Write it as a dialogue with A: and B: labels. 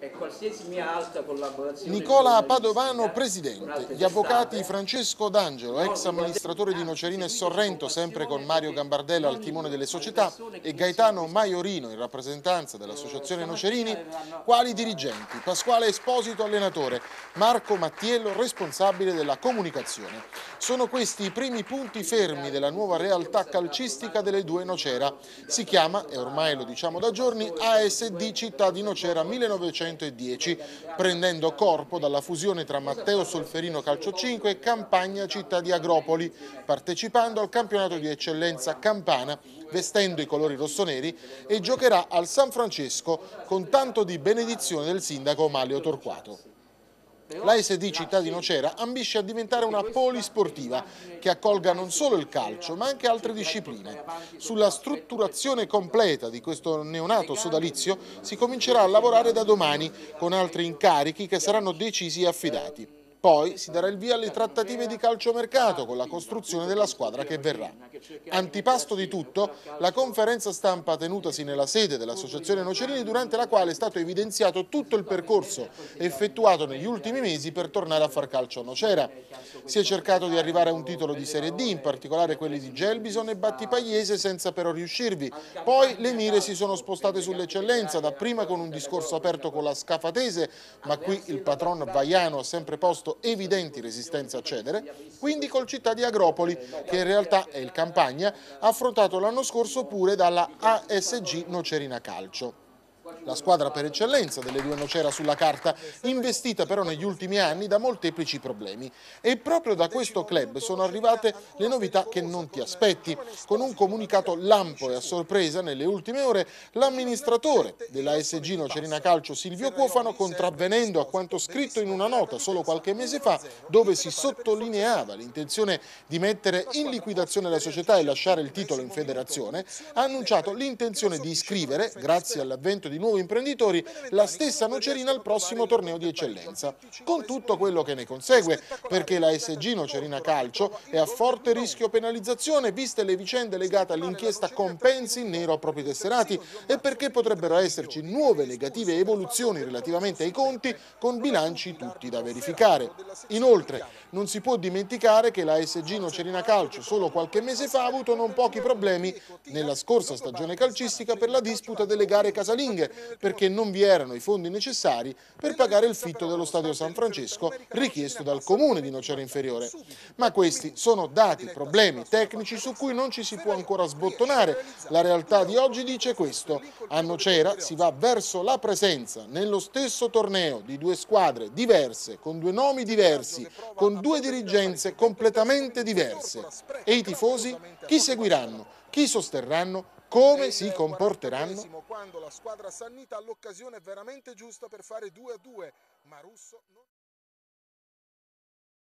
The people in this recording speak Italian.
A: e qualsiasi mia alta collaborazione...
B: Nicola Padovano, presidente. Gli avvocati Francesco D'Angelo, ex amministratore di Nocerino e Sorrento, sempre con Mario Gambardella al timone delle società, e Gaetano Maiorino, in rappresentanza dell'associazione Nocerini, quali dirigenti. Pasquale Esposito, allenatore. Marco Mattiello, responsabile della comunicazione. Sono questi i primi punti fermi della nuova realtà calcistica delle due Nocera. Si chiama, e ormai lo diciamo da giorni, ASD Città di Nocera 1900 1910, prendendo corpo dalla fusione tra Matteo Solferino Calcio 5 e Campagna Città di Agropoli, partecipando al campionato di eccellenza campana, vestendo i colori rossoneri e giocherà al San Francesco con tanto di benedizione del sindaco Malio Torquato. L'ASD Città di Nocera ambisce a diventare una polisportiva che accolga non solo il calcio ma anche altre discipline. Sulla strutturazione completa di questo neonato sodalizio si comincerà a lavorare da domani con altri incarichi che saranno decisi e affidati. Poi si darà il via alle trattative di calciomercato con la costruzione della squadra che verrà. Antipasto di tutto, la conferenza stampa tenutasi nella sede dell'Associazione Nocerini durante la quale è stato evidenziato tutto il percorso effettuato negli ultimi mesi per tornare a far calcio a Nocera. Si è cercato di arrivare a un titolo di Serie D, in particolare quelli di Gelbison e Battipagliese senza però riuscirvi. Poi le mire si sono spostate sull'eccellenza, dapprima con un discorso aperto con la Scafatese, ma qui il patron Vaiano ha sempre posto mostrato evidenti resistenze a cedere, quindi col città di Agropoli, che in realtà è il Campagna, affrontato l'anno scorso pure dalla ASG Nocerina Calcio la squadra per eccellenza delle due Nocera sulla carta, investita però negli ultimi anni da molteplici problemi. E proprio da questo club sono arrivate le novità che non ti aspetti. Con un comunicato lampo e a sorpresa, nelle ultime ore, l'amministratore dell'ASG Nocerina Calcio Silvio Cuofano, contravvenendo a quanto scritto in una nota solo qualche mese fa, dove si sottolineava l'intenzione di mettere in liquidazione la società e lasciare il titolo in federazione, ha annunciato l'intenzione di iscrivere, grazie all'avvento di nuovi imprenditori la stessa Nocerina al prossimo torneo di eccellenza, con tutto quello che ne consegue, perché la SG Nocerina Calcio è a forte rischio penalizzazione viste le vicende legate all'inchiesta compensi in nero a propri tesserati e perché potrebbero esserci nuove negative evoluzioni relativamente ai conti con bilanci tutti da verificare. Inoltre non si può dimenticare che la SG Nocerina Calcio solo qualche mese fa ha avuto non pochi problemi nella scorsa stagione calcistica per la disputa delle gare casalinghe perché non vi erano i fondi necessari per pagare il fitto dello Stadio San Francesco richiesto dal comune di Nocera Inferiore. Ma questi sono dati, problemi tecnici su cui non ci si può ancora sbottonare. La realtà di oggi dice questo. A Nocera si va verso la presenza nello stesso torneo di due squadre diverse, con due nomi diversi, con due dirigenze completamente diverse. E i tifosi chi seguiranno? Chi sosterranno? Come si comporteranno? Quando la squadra sannita ha l'occasione veramente giusta per fare 2 a 2, ma Russo non...